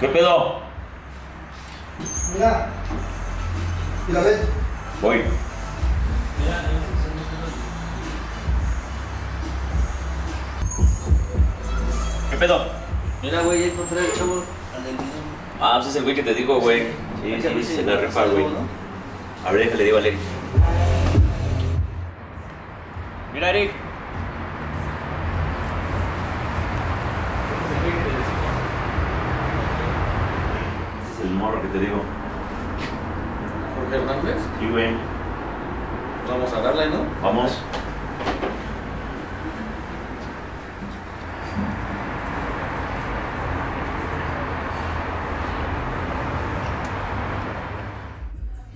¿Qué pedo? Mira. ¿Y la ves? Voy. ¿Qué pedo? Mira, güey, ya encontré el chavo al del. Ah, pues es el güey que te digo, güey. Sí, ver sí, si se la pasa güey. A ver, déjale, digo a Eric. Mira, Eric. Morro que te digo. Jorge Hernández. Sí, güey. Vamos a darle, ¿no? Vamos.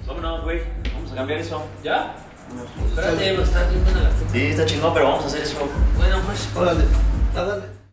Vámonos, güey. Vamos a cambiar eso. ¿Ya? Espérate, estar bien buena la. Sí, está chingón, pero vamos a hacer eso. Bueno, pues. Órale. Ah, dale.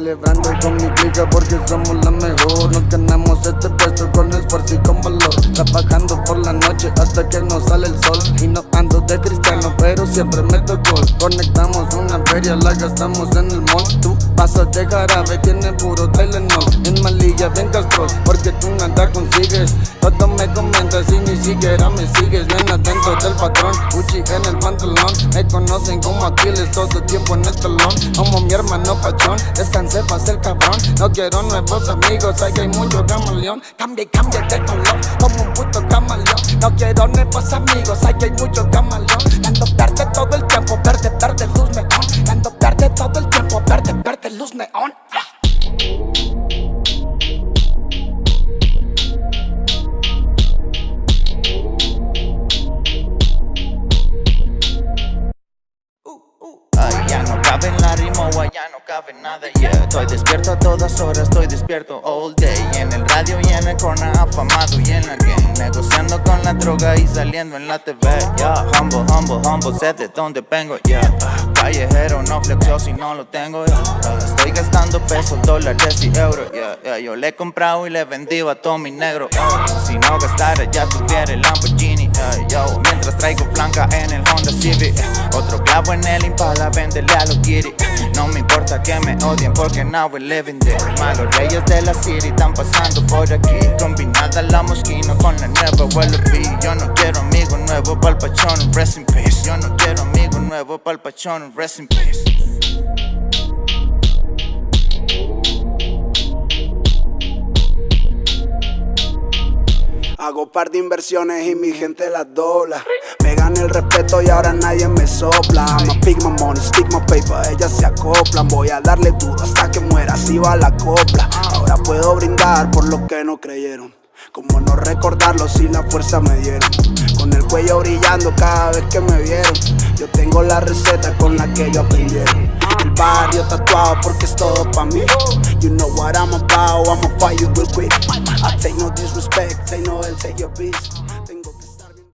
Celebrando con mi clica porque somos la mejor. Nos ganamos este puesto con esfuerzo y con valor. Trabajando por la noche hasta que nos sale el sol Y no ando de pero siempre meto gol Conectamos una feria, la gastamos en el mall. Tú pasas de jarabe, tiene puro Tylenol En Malilla bien Castro, porque tú nada consigues. Todo me comentas y ni siquiera me sigues. Bien atento del patrón, Gucci en el pantalón. Me conocen como Aquiles, todo tiempo en el talón Como mi hermano Pachón, descansé pa' ser cabrón. No quiero nuevos amigos, que hay mucho camaleón. Cambia y cambia de color, como un puto camaleón. No quiero nuevos amigos, que hay mucho camaleón Estoy despierto a todas horas, estoy despierto all day. En el radio y en el corner afamado y en la game. Negociando con la droga y saliendo en la TV, yeah Humble, humble, humble, sé de dónde vengo, yeah. Callejero, no flexo si no lo tengo, yeah. Estoy gastando pesos, dólares y euros, yeah, Yo le he comprado y le vendido a todo mi negro. Si no gastara ya tuviera el Lamborghini, yo Mientras traigo blanca en el Honda Civic eh. Otro clavo en el Impala, véndele a los Kitty eh. No me importa que me odien porque now we're living there Malos reyes de la city están pasando por aquí Combinada la mosquino con la nueva Wallaby Yo no quiero amigo nuevo pa'l pachón, rest in peace Yo no quiero amigo nuevo pa'l pachón, rest in peace Hago par de inversiones y mi gente las dobla. Me gané el respeto y ahora nadie me sopla. A pig, my money, stick my paper, ellas se acoplan. Voy a darle duro hasta que muera, así va la copla. Ahora puedo brindar por lo que no creyeron. Como no recordarlo si la fuerza me dieron. Con el cuello brillando cada vez que me vieron. Yo tengo la receta con la que ellos aprendieron. El barrio tatuado porque es todo pa' mí. You know what I'm about, I'ma fight you real quick. I take no disrespect, take no L, take your piece.